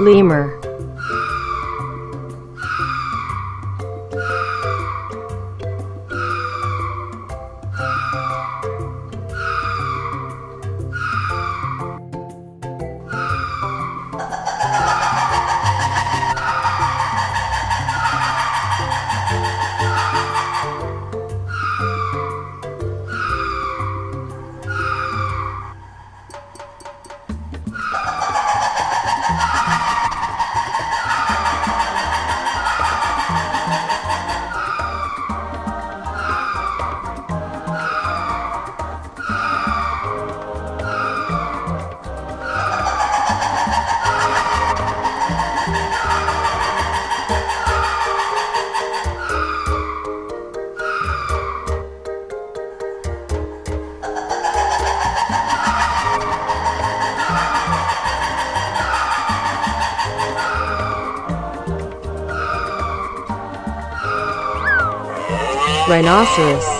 lemur rhinoceros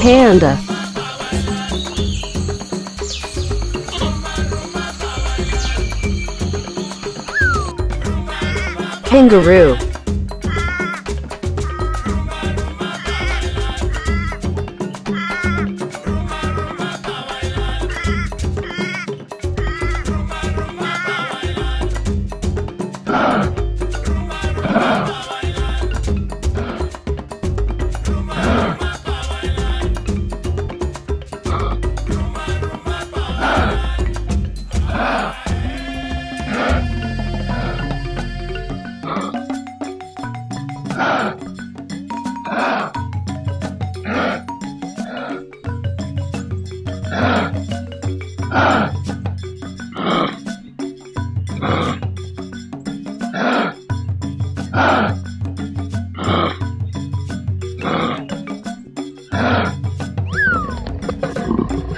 panda. Kangaroo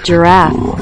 giraffe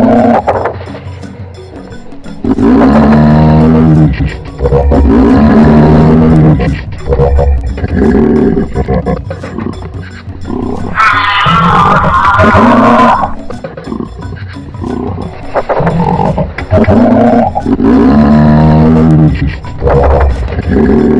Mm-hmm.